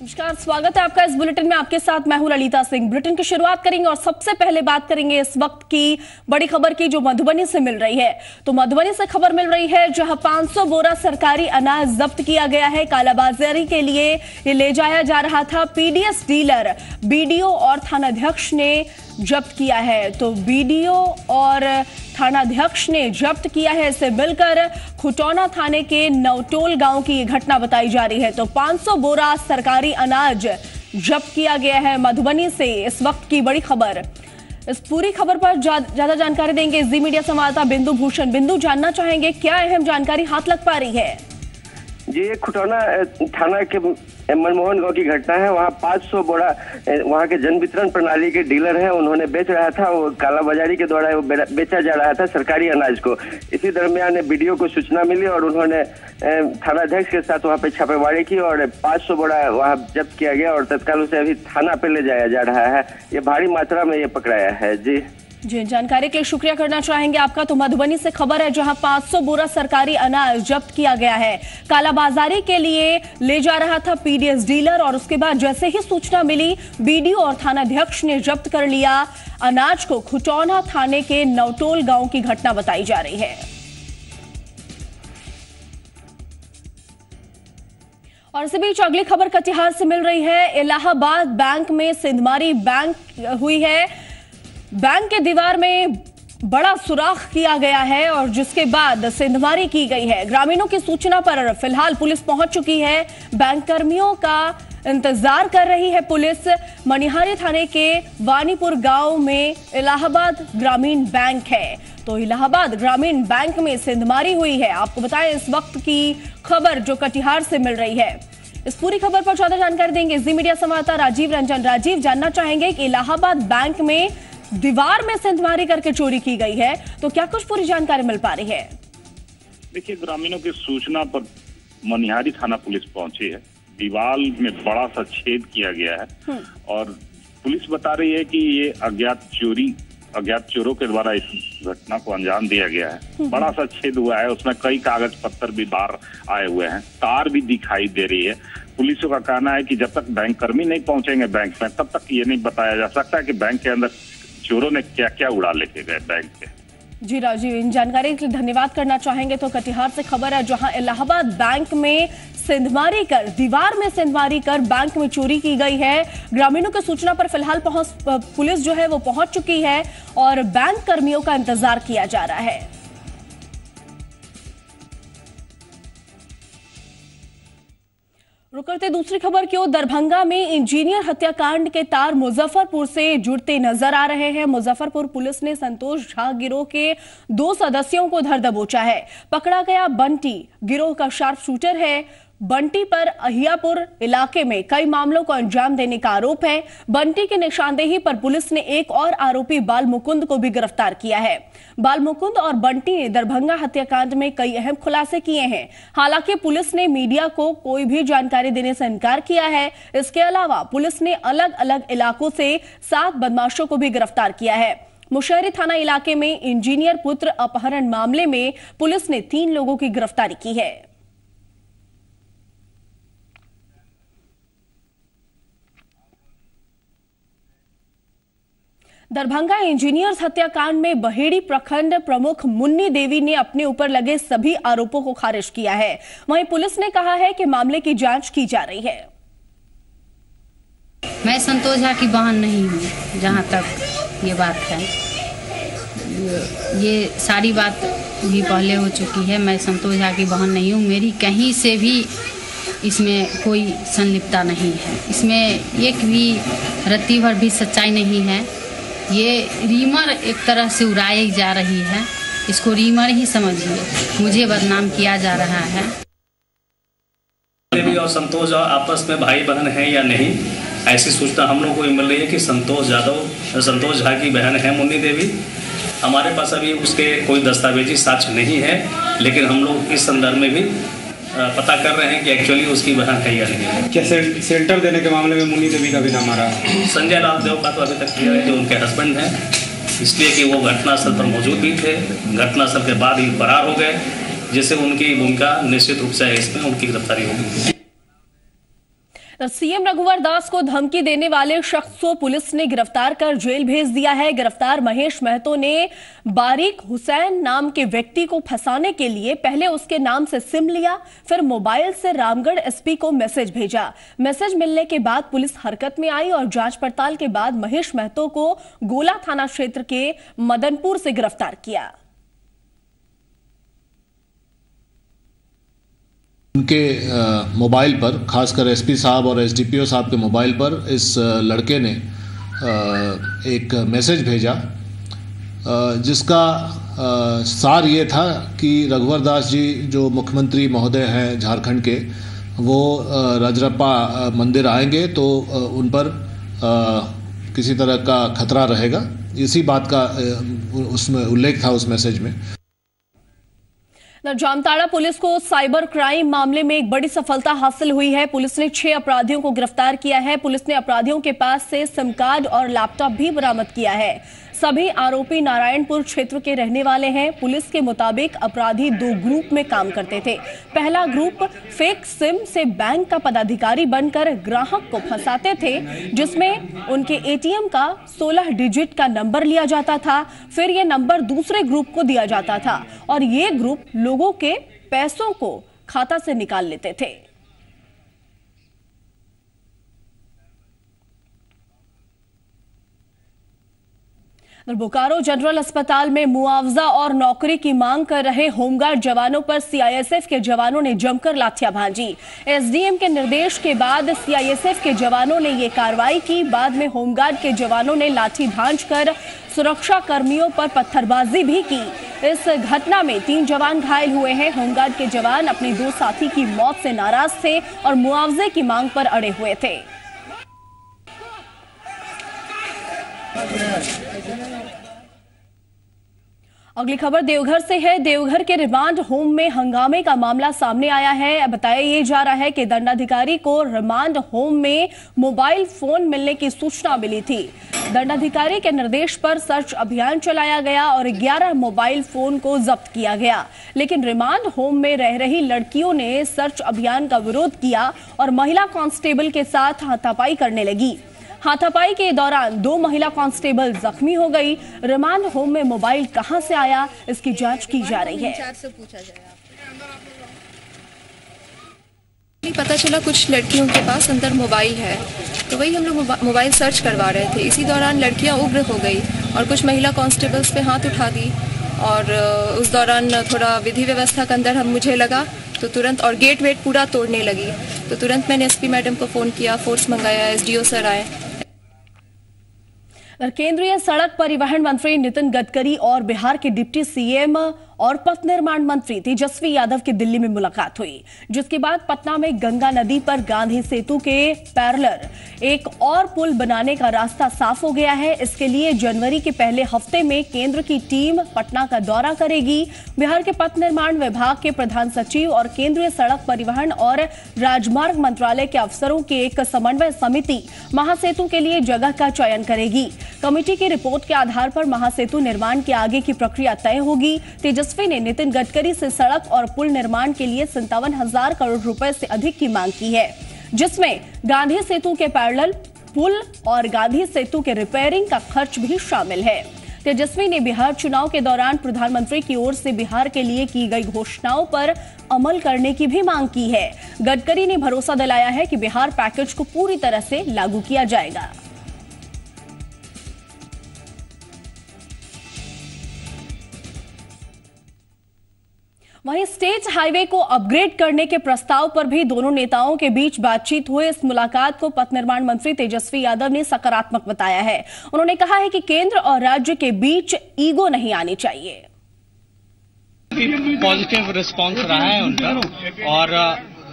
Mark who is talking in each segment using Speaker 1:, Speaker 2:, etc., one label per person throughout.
Speaker 1: नमस्कार, स्वागत है आपका इस बुलेटिन में। आपके साथ मैं हूँ ललिता सिंह। बुलेटिन की शुरुआत करेंगे और सबसे पहले बात करेंगे इस वक्त की बड़ी खबर की जो मधुबनी से मिल रही है। तो मधुबनी से खबर मिल रही है जहाँ 500 बोरा सरकारी अनाज जब्त किया गया है। कालाबाजारी के लिए ये ले जाया जा रहा था। पीडीएस डीलर, बीडीओ और थानाध्यक्ष ने जब्त किया है। तो बीडीओ और थानाध्यक्ष ने जब्त किया है इसे मिलकर। खुटौना थाने के नवटोल गाँव की घटना बताई जा रही है। तो 500 बोरा सरकारी अनाज जब्त किया गया है मधुबनी से, इस वक्त की बड़ी खबर। इस पूरी खबर पर ज़्यादा जानकारी देंगे जी मीडिया संवाददाता बिंदु भूषण। बिंदु, जानना चाहेंगे क्या अहम जानकारी हाथ लग पा रही है?
Speaker 2: जी खुटौना थाना के मनमोहन गाँव की घटना है। वहाँ 500 बोरा वहाँ के जन वितरण प्रणाली के डीलर हैं। उन्होंने बेच रहा था। वो काला बाजारी के द्वारा वो बेचा जा रहा था सरकारी अनाज को। इसी दरमियान वीडियो को सूचना मिली और उन्होंने थानाध्यक्ष के साथ वहाँ पे छापेमारी की और 500 बोरा वहाँ जब्त किया गया और तत्काल उसे अभी थाना पे ले जाया जा रहा है। ये भारी मात्रा में ये पकड़ाया है। जी।
Speaker 1: जी, जानकारी के लिए शुक्रिया करना चाहेंगे आपका। तो मधुबनी से खबर है जहाँ 500 बोरा सरकारी अनाज जब्त किया गया है। कालाबाजारी के लिए ले जा रहा था पीडीएस डीलर और उसके बाद जैसे ही सूचना मिली, बीडीओ और थानाध्यक्ष ने जब्त कर लिया। अनाज को खुटौना थाने के नवटोल गाँव की घटना बताई जा रही है। और इसी बीच अगली खबर कटिहार से मिल रही है। इलाहाबाद बैंक में सिंधमारी बैंक हुई है। बैंक के दीवार में बड़ा सुराख किया गया है और जिसके बाद सिंधमारी की गई है। ग्रामीणों की सूचना पर फ़िलहाल पुलिस पहुँच चुकी है। बैंक कर्मियों का इंतज़ार कर रही है पुलिस। मनिहारी थाने के वानीपुर गाँव में इलाहाबाद ग्रामीण बैंक है। तो इलाहाबाद ग्रामीण बैंक में सिंधमारी हुई है। आपको बताएँ इस वक्त की खबर जो कटिहार से मिल रही है। इस पूरी खबर पर ज़्यादा जानकारी देंगे। जी मीडिया संवाददाता राजीव रंजन। राजीव, जानना चाहेंगे कि इलाहाबाद बैंक में दीवार में सेंधमारी करके चोरी की गई है तो क्या कुछ पूरी जानकारी मिल पा रही है?
Speaker 3: देखिए ग्रामीणों की सूचना पर मनिहारी थाना पुलिस पहुँची है। दीवार में बड़ा सा छेद किया गया है। हम्म। और पुलिस बता रही है कि ये अज्ञात चोरी अज्ञात चोरों के द्वारा इस घटना को अंजाम दिया गया है। हम्म। बड़ा सा छेद हुआ है। उसमें कई कागज़ पत्थर भी बाहर आए हुए हैं। तार भी दिखाई दे रही है। पुलिसों का कहना है कि जब तक बैंक कर्मी नहीं पहुँचेंगे बैंक में तब तक ये नहीं बताया जा सकता कि बैंक के अंदर चोरों ने क्या क्या उड़ा लेके गए बैंक के?
Speaker 1: जी राजीव इन जानकारी के लिए धन्यवाद करना चाहेंगे तो कटिहार से खबर है, जहाँ इलाहाबाद बैंक में सिंधमारी कर, दीवार में सिंधमारी कर बैंक में चोरी की गई है। ग्रामीणों के सूचना पर फ़िलहाल पहुँच, पुलिस जो है वो पहुँच चुकी है और बैंक कर्मियों का इंतज़ार किया जा रहा है। रुक करते दूसरी खबर की ओर, दरभंगा में इंजीनियर हत्याकांड के तार मुजफ्फरपुर से जुड़ते नज़र आ रहे हैं। मुजफ्फरपुर पुलिस ने संतोष झा गिरोह के दो सदस्यों को धर दबोचा है। पकड़ा गया बंटी, गिरोह का शार्प शूटर है। बंटी पर अहियापुर इलाके में कई मामलों को अंजाम देने का आरोप है। बंटी की निशानदेही पर पुलिस ने एक और आरोपी बाल मुकुंद को भी गिरफ़्तार किया है। बाल मुकुंद और बंटी ने दरभंगा हत्याकांड में कई अहम खुलासे किए हैं। हालाँकि पुलिस ने मीडिया को कोई भी जानकारी देने से इनकार किया है। इसके अलावा पुलिस ने अलग अलग इलाकों से सात बदमाशों को भी गिरफ़्तार किया है। मुशहरी थाना इलाके में इंजीनियर पुत्र अपहरण मामले में पुलिस ने तीन लोगों की गिरफ्तारी की है। दरभंगा इंजीनियर्स हत्याकांड में बहेड़ी प्रखंड प्रमुख मुन्नी देवी ने अपने ऊपर लगे सभी आरोपों को खारिज किया है। वहीं पुलिस ने कहा है कि मामले की जाँच की जा रही है।
Speaker 4: मैं संतोष झा की बहन नहीं हूँ, जहाँ तक ये बात है। ये सारी बात भी पहले हो चुकी है। मैं संतोष झा की बहन नहीं हूँ। मेरी कहीं से भी इसमें कोई संलिप्तता नहीं है। इसमें एक भी रत्ती भर भी सच्चाई नहीं है। ये रीमर एक तरह से उड़ाई जा रही है। इसको रीमर ही समझिए। मुझे बदनाम किया जा रहा है।
Speaker 5: और संतोष आपस में भाई बहन है या नहीं, ऐसी सूचना हम लोग को मिल रही है कि संतोष यादव, संतोष झा की बहन है मुन्नी देवी। हमारे पास अभी उसके कोई दस्तावेजी साक्ष्य नहीं है, लेकिन हम लोग इस संदर्भ में भी पता कर रहे हैं कि एक्चुअली उसकी बहन है या है।
Speaker 6: क्या सेंटर देने के मामले में मुनी देवी का भी नाम आ रहा है?
Speaker 5: संजय लाल देव का तो अभी तक क्लियर है कि उनके हस्बैंड हैं। इसलिए कि वो घटनास्थल पर मौजूद भी थे। घटनास्थल के बाद ही फरार हो गए जिससे उनकी भूमिका निश्चित रूप से इसमें उनकी गिरफ्तारी होगी।
Speaker 1: सीएम रघुवर दास को धमकी देने वाले शख्स को पुलिस ने गिरफ़्तार कर जेल भेज दिया है। गिरफ़्तार महेश महतो ने बारिक हुसैन नाम के व्यक्ति को फंसाने के लिए पहले उसके नाम से सिम लिया, फिर मोबाइल से रामगढ़ एसपी को मैसेज भेजा। मैसेज मिलने के बाद पुलिस हरकत में आई और जाँच पड़ताल के बाद महेश महतो को गोला थाना क्षेत्र के मदनपुर से गिरफ़्तार किया।
Speaker 7: उनके मोबाइल पर, खासकर एसपी साहब और एसडीपीओ साहब के मोबाइल पर, इस लड़के ने एक मैसेज भेजा जिसका सार ये था कि रघुवर दास जी जो मुख्यमंत्री महोदय हैं झारखंड के, वो रजरप्पा मंदिर आएँगे तो उन पर किसी तरह का खतरा रहेगा। इसी बात का उसमें उल्लेख था उस मैसेज में।
Speaker 1: जामताड़ा पुलिस को साइबर क्राइम मामले में एक बड़ी सफलता हासिल हुई है। पुलिस ने छह अपराधियों को गिरफ़्तार किया है। पुलिस ने अपराधियों के पास से सिम कार्ड और लैपटॉप भी बरामद किया है। सभी आरोपी नारायणपुर क्षेत्र के रहने वाले हैं। पुलिस के मुताबिक अपराधी दो ग्रुप में काम करते थे। पहला ग्रुप फेक सिम से बैंक का पदाधिकारी बनकर ग्राहक को फंसाते थे, जिसमें उनके एटीएम का 16 डिजिट का नंबर लिया जाता था। फिर ये नंबर दूसरे ग्रुप को दिया जाता था और ये ग्रुप लोगों के पैसों को खाता से निकाल लेते थे। बोकारो जनरल अस्पताल में मुआवजा और नौकरी की मांग कर रहे होमगार्ड जवानों पर सीआईएसएफ के जवानों ने जमकर लाठियाँ भांजी। एसडीएम के निर्देश के बाद सीआईएसएफ के जवानों ने ये कार्रवाई की। बाद में होमगार्ड के जवानों ने लाठी भांज कर सुरक्षा कर्मियों पर पत्थरबाजी भी की। इस घटना में तीन जवान घायल हुए हैं। होमगार्ड के जवान अपने दो साथी की मौत से नाराज़ थे और मुआवजे की मांग पर अड़े हुए थे। अगली खबर देवघर से है। देवघर के रिमांड होम में हंगामे का मामला सामने आया है। बताया ये जा रहा है कि दंडाधिकारी को रिमांड होम में मोबाइल फ़ोन मिलने की सूचना मिली थी। दंडाधिकारी के निर्देश पर सर्च अभियान चलाया गया और 11 मोबाइल फ़ोन को जब्त किया गया। लेकिन रिमांड होम में रह रही लड़कियों ने सर्च अभियान का विरोध किया और महिला कांस्टेबल के साथ हाथापाई करने लगी। हाथापाई के दौरान दो महिला कांस्टेबल जख्मी हो गई। रिमांड होम में मोबाइल कहाँ से आया, इसकी जाँच की जा रही है।
Speaker 8: पता चला कुछ लड़कियों के पास अंदर मोबाइल है। तो वही हम लोग मोबाइल सर्च करवा रहे थे। इसी दौरान लड़कियाँ उग्र हो गई और कुछ महिला कांस्टेबल्स पे हाथ उठा दी और उस दौरान थोड़ा विधि व्यवस्था के अंदर हम, मुझे लगा तो तुरंत और गेट वेट पूरा तोड़ने लगी। तो तुरंत मैंने एसपी मैडम को फ़ोन किया, फोर्स मंगाया, एसडीओ सर आए।
Speaker 1: केंद्रीय सड़क परिवहन मंत्री नितिन गडकरी और बिहार के डिप्टी सीएम और पथ निर्माण मंत्री तेजस्वी यादव की दिल्ली में मुलाकात हुई, जिसके बाद पटना में गंगा नदी पर गांधी सेतु के पैरलर एक और पुल बनाने का रास्ता साफ़ हो गया है। इसके लिए जनवरी के पहले हफ़्ते में केंद्र की टीम पटना का दौरा करेगी। बिहार के पथ निर्माण विभाग के प्रधान सचिव और केंद्रीय सड़क परिवहन और राजमार्ग मंत्रालय के अफसरों की एक समन्वय समिति महासेतु के लिए जगह का चयन करेगी। कमेटी की रिपोर्ट के आधार पर महासेतु निर्माण के आगे की प्रक्रिया तय होगी। तेजस्वी ने नितिन गडकरी से सड़क और पुल निर्माण के लिए संतावन हज़ार करोड़ रुपए से अधिक की मांग की है, जिसमें गांधी सेतु के पैरल पुल और गांधी सेतु के रिपेयरिंग का खर्च भी शामिल है। तेजस्वी ने बिहार चुनाव के दौरान प्रधानमंत्री की ओर से बिहार के लिए की गई घोषणाओं पर अमल करने की भी मांग की है। गडकरी ने भरोसा दिलाया है कि बिहार पैकेज को पूरी तरह से लागू किया जाएगा। वहीं स्टेट हाईवे को अपग्रेड करने के प्रस्ताव पर भी दोनों नेताओं के बीच बातचीत हुए इस मुलाकात को पथ निर्माण मंत्री तेजस्वी यादव ने सकारात्मक बताया है। उन्होंने कहा है कि केंद्र और राज्य के बीच ईगो नहीं आनी चाहिए।
Speaker 9: पॉजिटिव रिस्पांस रहा है उनका। और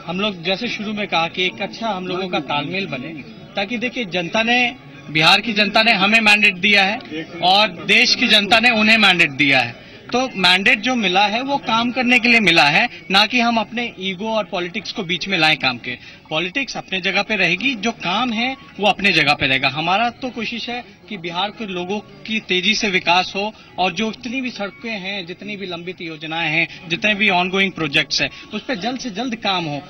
Speaker 9: हम लोग जैसे शुरू में कहा कि एक अच्छा हम लोगों का तालमेल बने, ताकि देखिए जनता ने, बिहार की जनता ने हमें मैंडेट दिया है और देश की जनता ने उन्हें मैंडेट दिया है। तो मैंडेट जो मिला है, वो काम करने के लिए मिला है, ना कि हम अपने ईगो और पॉलिटिक्स को बीच में लाएँ काम के। पॉलिटिक्स अपने जगह पे रहेगी, जो काम है, वो अपने जगह पे रहेगा। हमारा तो कोशिश है कि बिहार के लोगों की तेज़ी से विकास हो, और जो जितनी भी सड़कें हैं, जितनी भी लंबित योजनाएँ हैं, जितने भी ऑनगोइंग प्रोजेक्ट्स हैं, उस पर जल्द से जल्द काम हो।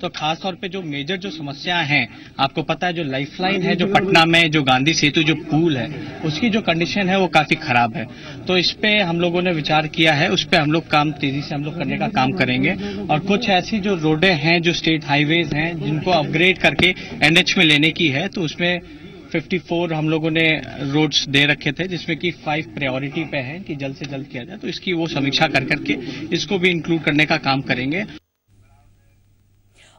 Speaker 9: तो खास तौर पे जो मेजर जो समस्याएँ हैं, आपको पता है जो लाइफलाइन है जो पटना में, जो गांधी सेतु जो पुल है, उसकी जो कंडीशन है वो काफ़ी खराब है। तो इस पे हम लोगों ने विचार किया है, उस पे हम लोग काम तेज़ी से हम लोग करने का काम करेंगे। और कुछ ऐसी जो रोडें हैं, जो स्टेट हाईवेज हैं, जिनको अपग्रेड करके एनएच में लेने की है तो उसमें 54 हम लोगों ने रोड्स दे रखे थे, जिसमें कि फाइव प्रायोरिटी पे है कि जल्द से जल्द किया जाए तो इसकी वो समीक्षा कर करके इसको भी इंक्लूड करने का काम करेंगे।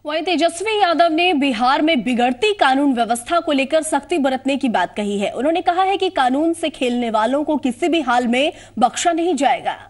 Speaker 1: वहीं तेजस्वी यादव ने बिहार में बिगड़ती कानून व्यवस्था को लेकर सख्ती बरतने की बात कही है। उन्होंने कहा है कि कानून से खेलने वालों को किसी भी हाल में बख्शा नहीं जाएगा।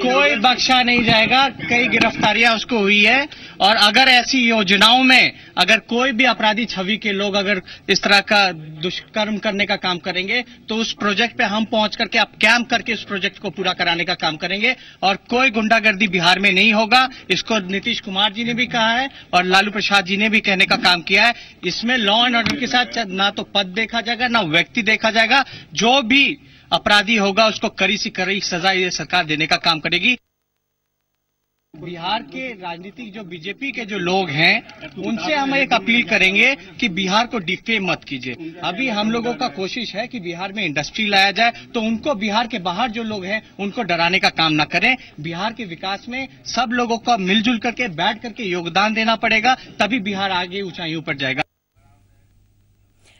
Speaker 9: कोई बख्शा नहीं जाएगा। कई गिरफ्तारियाँ उसको हुई है। और अगर ऐसी योजनाओं में अगर कोई भी अपराधी छवि के लोग अगर इस तरह का दुष्कर्म करने का काम करेंगे तो उस प्रोजेक्ट पे हम पहुँच करके अब कैंप करके उस प्रोजेक्ट को पूरा कराने का काम करेंगे। और कोई गुंडागर्दी बिहार में नहीं होगा। इसको नीतीश कुमार जी ने भी कहा है और लालू प्रसाद जी ने भी कहने का काम किया है। इसमें लॉ एंड ऑर्डर के साथ ना तो पद देखा जाएगा, ना व्यक्ति देखा जाएगा। जो भी अपराधी होगा, उसको कड़ी से कड़ी सजा ये सरकार देने का काम करेगी। बिहार के राजनीतिक जो बीजेपी के जो लोग हैं, उनसे हम एक अपील करेंगे कि बिहार को डिफेम मत कीजिए। अभी हम लोगों का कोशिश है कि बिहार में इंडस्ट्री लाया जाए तो उनको बिहार के बाहर जो लोग हैं, उनको डराने का काम ना करें। बिहार के विकास में सब लोगों का मिलजुल करके, बैठ करके योगदान देना पड़ेगा, तभी बिहार आगे ऊंचाइयों पर जाएगा।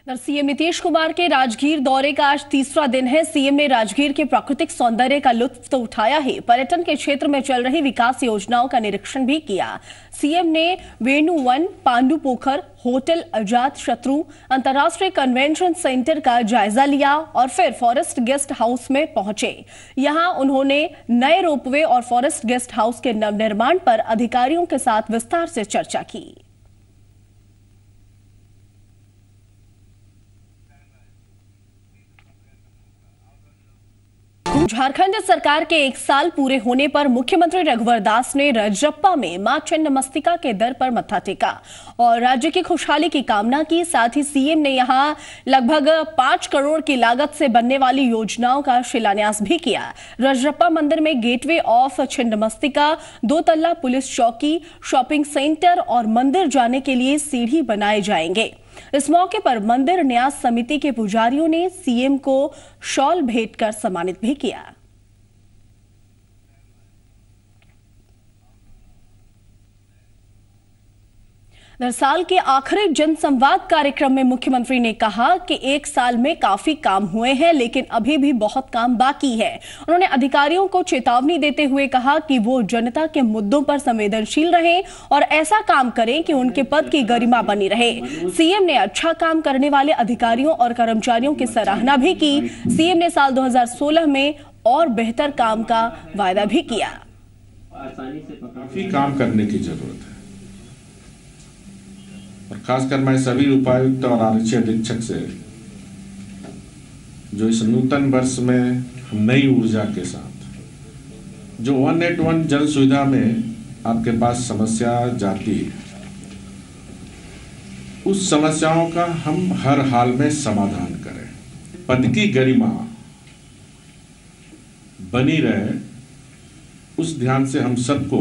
Speaker 1: सीएम नीतीश कुमार के राजगीर दौरे का आज तीसरा दिन है। सीएम ने राजगीर के प्राकृतिक सौंदर्य का लुत्फ तो उठाया ही, पर्यटन के क्षेत्र में चल रही विकास योजनाओं का निरीक्षण भी किया। सीएम ने वेणु वन, पांडु पोखर, होटल, अजात शत्रु, अंतर्राष्ट्रीय कन्वेंशन सेंटर का जायजा लिया और फिर फॉरेस्ट गेस्ट हाउस में पहुँचे। यहाँ उन्होंने नए रोपवे और फॉरेस्ट गेस्ट हाउस के नवनिर्माण पर अधिकारियों के साथ विस्तार से चर्चा की। झारखंड सरकार के एक साल पूरे होने पर मुख्यमंत्री रघुवर दास ने रजरप्पा में माँ छिन्नमस्तिका के दर पर मत्था टेका और राज्य की खुशहाली की कामना की। साथ ही सीएम ने यहाँ लगभग पाँच करोड़ की लागत से बनने वाली योजनाओं का शिलान्यास भी किया। रजरप्पा मंदिर में गेटवे ऑफ़ छिन्नमस्तिका दो तल्ला पुलिस चौकी, शॉपिंग सेंटर और मंदिर जाने के लिए सीढ़ी बनाए जाएँगे। इस मौके पर मंदिर न्यास समिति के पुजारियों ने सीएम को शॉल भेंट कर सम्मानित भी किया। साल के आखिरी जनसंवाद कार्यक्रम में मुख्यमंत्री ने कहा कि एक साल में काफ़ी काम हुए हैं, लेकिन अभी भी बहुत काम बाकी है। उन्होंने अधिकारियों को चेतावनी देते हुए कहा कि वो जनता के मुद्दों पर संवेदनशील रहें और ऐसा काम करें कि उनके पद की गरिमा बनी रहे। सीएम ने अच्छा काम करने वाले अधिकारियों और कर्मचारियों की सराहना भी की। सीएम ने साल 2016 में और बेहतर काम का वायदा भी किया।
Speaker 10: काफ़ी काम करने की ज़रूरत है। और खासकर मैं सभी उपायुक्त और आरक्षी अधीक्षक से जो इस नूतन वर्ष में नई ऊर्जा के साथ, जो वन एट वन जल सुविधा में आपके पास समस्या जाती है, उस समस्याओं का हम हर हाल में समाधान करें। पद की गरिमा बनी रहे, उस ध्यान से हम सबको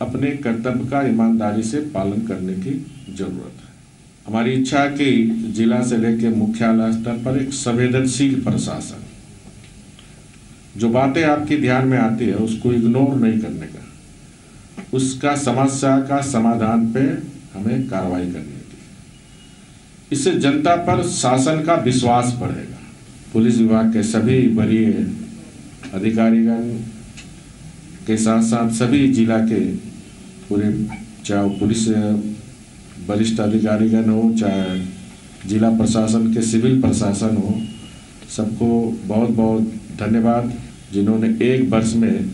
Speaker 10: अपने कर्तव्य का ईमानदारी से पालन करने की ज़रूरत है। हमारी इच्छा है कि जिला से लेकर मुख्यालय स्तर पर एक संवेदनशील प्रशासन, जो बातें आपके ध्यान में आती है, उसको इग्नोर नहीं करने का, उसका समस्या का समाधान पे हमें कार्रवाई करनी होती इससे जनता पर शासन का विश्वास बढ़ेगा। पुलिस विभाग के सभी वरीय अधिकारीगण के साथ साथ सभी जिला के पूरे चाहे पुलिस वरिष्ठ अधिकारीगण हो, चाहे जिला प्रशासन के सिविल प्रशासन हो, सबको बहुत बहुत धन्यवाद, जिन्होंने एक वर्ष में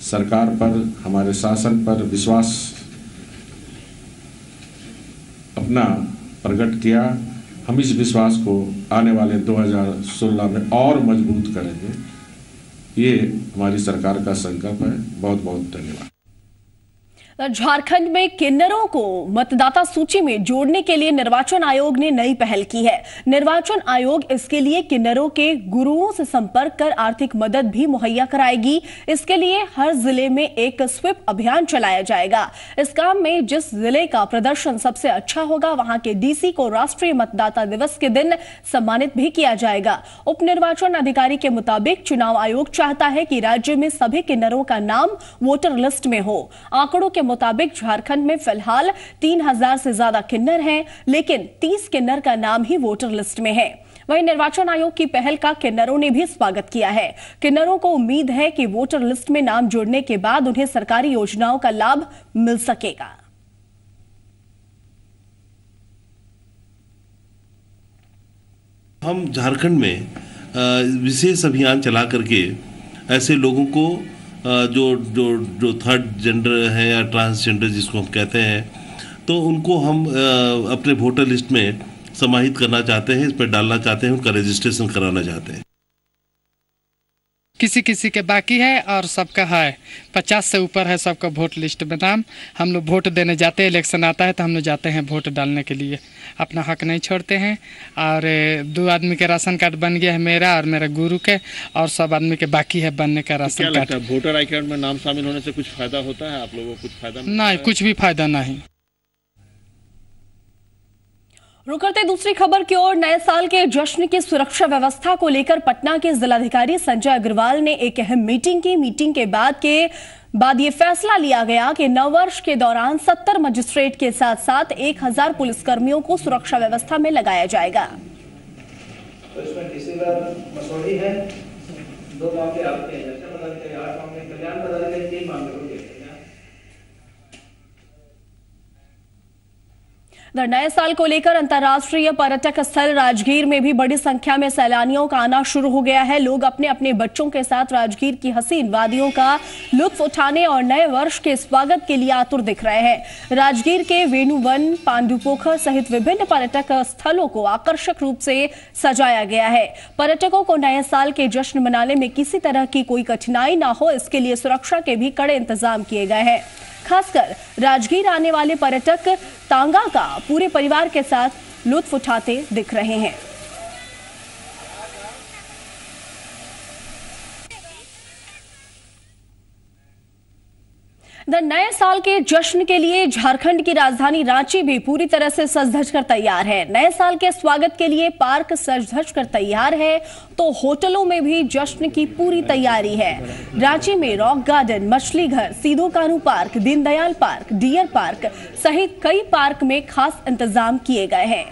Speaker 10: सरकार पर, हमारे शासन पर विश्वास अपना प्रकट किया। हम इस विश्वास को आने वाले 2016 में और मज़बूत करेंगे। ये हमारी सरकार का संकल्प है। बहुत बहुत धन्यवाद।
Speaker 1: झारखंड में किन्नरों को मतदाता सूची में जोड़ने के लिए निर्वाचन आयोग ने नई पहल की है। निर्वाचन आयोग इसके लिए किन्नरों के गुरुओं से संपर्क कर आर्थिक मदद भी मुहैया कराएगी। इसके लिए हर ज़िले में एक स्विप अभियान चलाया जाएगा। इस काम में जिस ज़िले का प्रदर्शन सबसे अच्छा होगा, वहाँ के डीसी को राष्ट्रीय मतदाता दिवस के दिन सम्मानित भी किया जाएगा। उप निर्वाचन अधिकारी के मुताबिक चुनाव आयोग चाहता है कि राज्य में सभी किन्नरों का नाम वोटर लिस्ट में हो। आंकड़ों के मुताबिक झारखंड में फ़िलहाल तीन हज़ार से ज़्यादा किन्नर हैं, लेकिन तीस किन्नर का नाम ही वोटर लिस्ट में है। वहीं निर्वाचन आयोग की पहल का किन्नरों ने भी स्वागत किया है। किन्नरों को उम्मीद है कि वोटर लिस्ट में नाम जोड़ने के बाद उन्हें सरकारी योजनाओं का लाभ मिल सकेगा।
Speaker 11: हम झारखंड में विशेष अभियान चला करके ऐसे लोगों को जो जो जो थर्ड जेंडर है या ट्रांसजेंडर जिसको हम कहते हैं तो उनको हम अपने वोटर लिस्ट में समाहित करना चाहते हैं, इस पर डालना चाहते हैं, उनका रजिस्ट्रेशन कराना चाहते हैं।
Speaker 12: किसी किसी के बाकी है और सबका है पचास से ऊपर है सबका वोट लिस्ट में नाम हम लोग वोट देने जाते हैं इलेक्शन आता है तो हम लोग जाते हैं वोट डालने के लिए। अपना हक नहीं छोड़ते हैं। और दो आदमी के राशन कार्ड बन गया है मेरा और मेरा गुरु के और सब आदमी के बाकी है बनने का ration card.
Speaker 11: Voter I card में नाम शामिल होने से कुछ फ़ायदा होता है? आप लोगों को कुछ फ़ायदा
Speaker 12: नहीं कुछ भी फ़ायदा नहीं।
Speaker 1: रुक करते दूसरी खबर की ओर। नए साल के जश्न की सुरक्षा व्यवस्था को लेकर पटना के जिलाधिकारी संजय अग्रवाल ने एक अहम मीटिंग की। मीटिंग के बाद के बाद ये फैसला लिया गया कि नववर्ष के दौरान 70 मजिस्ट्रेट के साथ साथ 1000 पुलिसकर्मियों को सुरक्षा व्यवस्था में लगाया जाएगा।
Speaker 13: तो इसमें तीन
Speaker 1: इधर नए साल को लेकर अंतर्राष्ट्रीय पर्यटक स्थल राजगीर में भी बड़ी संख्या में सैलानियों का आना शुरू हो गया है। लोग अपने अपने बच्चों के साथ राजगीर की हसीन वादियों का लुत्फ उठाने और नए वर्ष के स्वागत के लिए आतुर दिख रहे हैं। राजगीर के वेणुवन, पांडुपोखर सहित विभिन्न पर्यटक स्थलों को आकर्षक रूप से सजाया गया है। पर्यटकों को नए साल के जश्न मनाने में किसी तरह की कोई कठिनाई न हो, इसके लिए सुरक्षा के भी कड़े इंतज़ाम किए गए हैं। खासकर राजगीर आने वाले पर्यटक तांगा का पूरे परिवार के साथ लुत्फ उठाते दिख रहे हैं। नए साल के जश्न के लिए झारखंड की राजधानी रांची भी पूरी तरह से सज धज कर तैयार है। नए साल के स्वागत के लिए पार्क सज धज कर तैयार है तो होटलों में भी जश्न की पूरी तैयारी है। रांची में रॉक गार्डन, मछली घर, Sidho Kanhu park, Deendayal park, deer park सहित कई पार्क में खास इंतज़ाम किए गए हैं।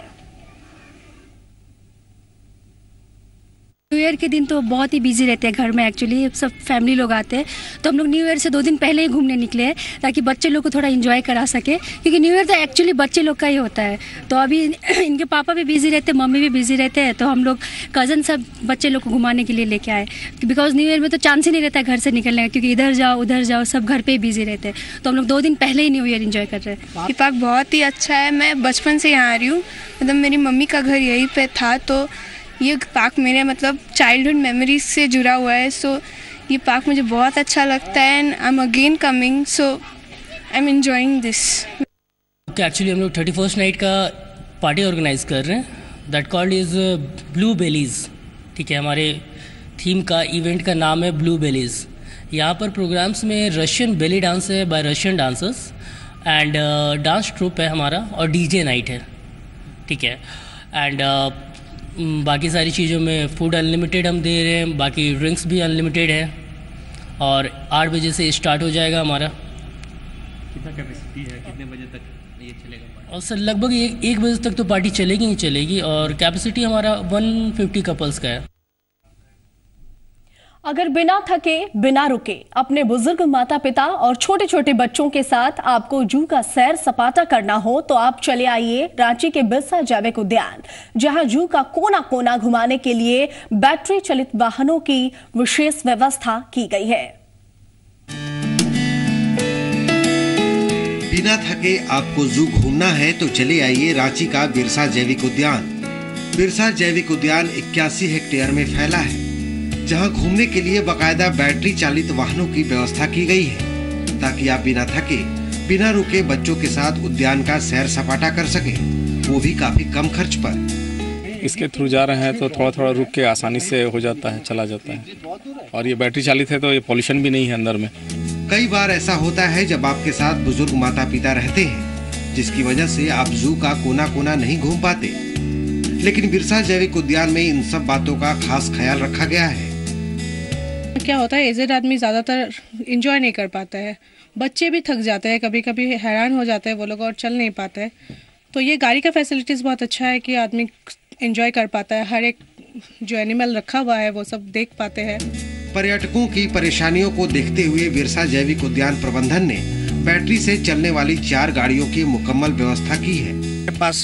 Speaker 14: न्यू ईयर के दिन तो बहुत ही बिज़ी रहते हैं घर में एक्चुअली सब फैमिली लोग आते हैं. तो हम लोग न्यू ईयर से दो दिन पहले ही घूमने निकले हैं, ताकि बच्चे लोग को थोड़ा इन्जॉय करा सके. क्योंकि न्यू ईयर तो एक्चुअली बच्चे लोग का ही होता है. तो अभी इनके पापा भी बिज़ी रहते हैं, मम्मी भी बिज़ी रहते हैं. तो हम लोग कज़न सब बच्चे लोग को घुमाने के लिए लेके आए. बिकॉज़ न्यू ईयर में तो चांस ही नहीं रहता है घर से निकलने का, क्योंकि इधर जाओ, उधर जाओ, सब घर पर ही बिज़ी रहते हैं. तो हम लोग दो दिन पहले ही न्यू ईयर इन्जॉय कर रहे हैं.
Speaker 15: पार्क बहुत ही अच्छा है. मैं बचपन से यहाँ आ रही हूँ. मतलब मेरी मम्मी का घर यहीं पे था तो ये पार्क मेरे मतलब चाइल्डहुड मेमोरीज से जुड़ा हुआ है सो ये पार्क मुझे बहुत अच्छा लगता है and I am again coming so I am enjoying this
Speaker 16: actually हम लोग थर्टी फ़र्स्ट नाइट का पार्टी ऑर्गेनाइज कर रहे हैं। That called is blue bellies ठीक है, हमारे थीम का इवेंट का नाम है ब्लू बेलीज यहाँ पर प्रोग्राम्स में रशियन बेली डांस है by Russian dancers and dance troupe है हमारा और डीजे नाइट है। ठीक है एंड बाकी सारी चीज़ों में फ़ूड अनलिमिटेड हम दे रहे हैं बाकी ड्रिंक्स भी अनलिमिटेड है। और आठ बजे से स्टार्ट हो जाएगा हमारा।
Speaker 17: कितना कैपेसिटी है? कितने बजे तक ये चलेगा
Speaker 16: और सर लगभग एक एक बजे तक तो पार्टी चलेगी ही चलेगी और कैपेसिटी हमारा 150 कपल्स का है।
Speaker 1: अगर बिना थके, बिना रुके, अपने बुज़ुर्ग माता पिता और छोटे छोटे बच्चों के साथ आपको जू का सैर सपाटा करना हो तो आप चले आइए रांची के बिरसा जैविक उद्यान, जहाँ जू का कोना कोना घुमाने के लिए बैटरी चलित वाहनों की विशेष व्यवस्था की गई है।
Speaker 18: बिना थके आपको जू घूमना है तो चले आइए रांची का बिरसा जैविक उद्यान। बिरसा जैविक उद्यान इक्यासी हेक्टेयर में फैला है। जहाँ घूमने के लिए बकायदा बैटरी चालित वाहनों की व्यवस्था की गई है ताकि आप बिना थके बिना रुके बच्चों के साथ उद्यान का सैर सपाटा कर सके। वो भी काफ़ी कम खर्च पर।
Speaker 19: इसके थ्रू जा रहे हैं तो थोड़ा थोड़ा रुक के आसानी से हो जाता है चला जाता है। और ये बैटरी चालित है तो ये पॉल्यूशन भी नहीं है अंदर में।
Speaker 18: कई बार ऐसा होता है जब आपके साथ बुज़ुर्ग माता पिता रहते हैं जिसकी वजह से आप जू का कोना कोना नहीं घूम पाते। लेकिन बिरसा जैविक उद्यान में इन सब बातों का खास ख्याल रखा गया है।
Speaker 20: क्या होता है एजेड आदमी ज़्यादातर इंजॉय नहीं कर पाता है। बच्चे भी थक जाते हैं कभी कभी हैरान हो जाते हैं वो लोग और चल नहीं पाते तो ये गाड़ी का फैसिलिटीज़ बहुत अच्छा है कि आदमी इंजॉय कर पाता है हर एक जो एनिमल रखा हुआ है वो सब देख पाते हैं।
Speaker 18: पर्यटकों की परेशानियों को देखते हुए बिरसा जैविक उद्यान प्रबंधन ने बैटरी से चलने वाली चार गाड़ियों की मुकम्मल व्यवस्था की है।
Speaker 21: मेरे पास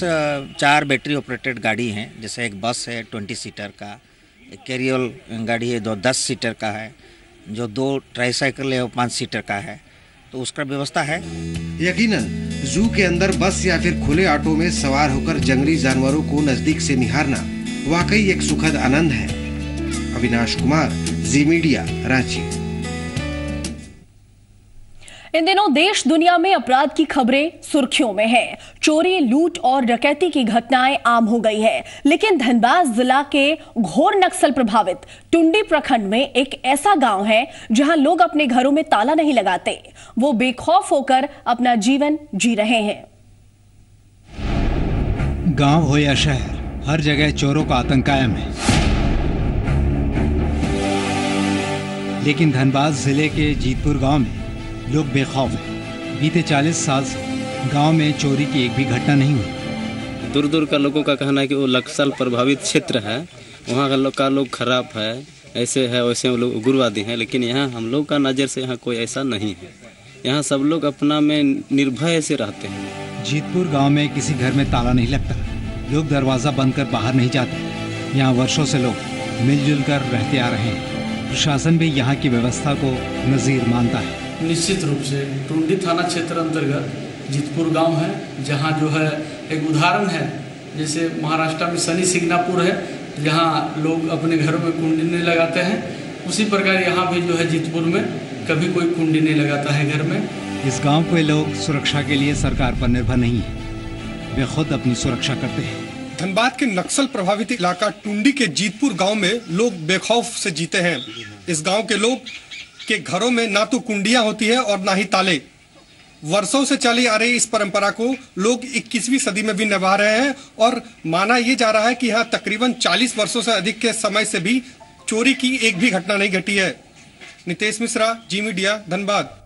Speaker 21: चार बैटरी ऑपरेटेड गाड़ी हैं जैसे एक बस है ट्वेंटी सीटर का कैरियल गाड़ी है दो दस सीटर का है, जो दो ट्राईसाइकिल है, वो पाँच सीटर का है। तो उसका व्यवस्था है?
Speaker 18: यकीनन, जू के अंदर बस या फिर खुले ऑटो में सवार होकर जंगली जानवरों को नज़दीक से निहारना वाकई एक सुखद आनंद है। Avinash Kumar, Zee Media, Ranchi.
Speaker 1: इन दिनों देश दुनिया में अपराध की खबरें सुर्खियों में हैं। चोरी, लूट और डकैती की घटनाएँ आम हो गई है। लेकिन धनबाद जिला के घोर नक्सल प्रभावित टुंडी प्रखंड में एक ऐसा गाँव है, जहाँ लोग अपने घरों में ताला नहीं लगाते। वो बेखौफ होकर अपना जीवन जी रहे हैं।
Speaker 22: गाँव हो या शहर, हर जगह चोरों का आतंक कायम है। लेकिन धनबाद ज़िले के जीतपुर गाँव में लोग बेखौफ हैं। बीते 40 साल से गाँव में चोरी की एक भी घटना नहीं हुई।
Speaker 23: दूर दूर का लोगों का कहना है कि वो नक्सल प्रभावित क्षेत्र है। वहाँ का लोग का लोग खराब है। ऐसे है वैसे लोग उग्रवादी हैं लेकिन यहाँ हम लोग का नज़र से यहाँ कोई ऐसा नहीं है। यहाँ सब लोग अपना में निर्भय से रहते हैं।
Speaker 22: जीतपुर गाँव में किसी घर में ताला नहीं लगता। लोग दरवाज़ा बंद कर बाहर नहीं जाते। यहाँ वर्षों से लोग मिलजुल कर रहते आ रहे हैं। प्रशासन भी यहाँ की व्यवस्था को नज़ीर मानता है।
Speaker 24: निश्चित रूप से। टुंडी थाना क्षेत्र अंतर्गत जीतपुर गाँव है जहाँ जो है एक उदाहरण है। जैसे महाराष्ट्र में शनि सिग्नापुर है जहाँ लोग अपने घरों में कुंडी नहीं लगाते हैं। उसी प्रकार यहाँ भी जो है जीतपुर में कभी कोई कुंडी नहीं लगाता है घर में।
Speaker 22: इस गाँव के लोग सुरक्षा के लिए सरकार पर निर्भर नहीं है। वे खुद अपनी सुरक्षा करते हैं।
Speaker 25: धनबाद के नक्सल प्रभावित इलाका टुंडी के जीतपुर गाँव में लोग बेखौफ से जीते हैं। इस गाँव के लोग के घरों में ना तो कुंडियाँ होती है और ना ही ताले। वर्षों से चली आ रही इस परंपरा को लोग 21वीं सदी में भी निभा रहे हैं और माना यह जा रहा है कि यहाँ तकरीबन 40 वर्षों से अधिक के समय से भी चोरी की एक भी घटना नहीं घटी है। Nitesh Mishra, Zee Media, Dhanbad.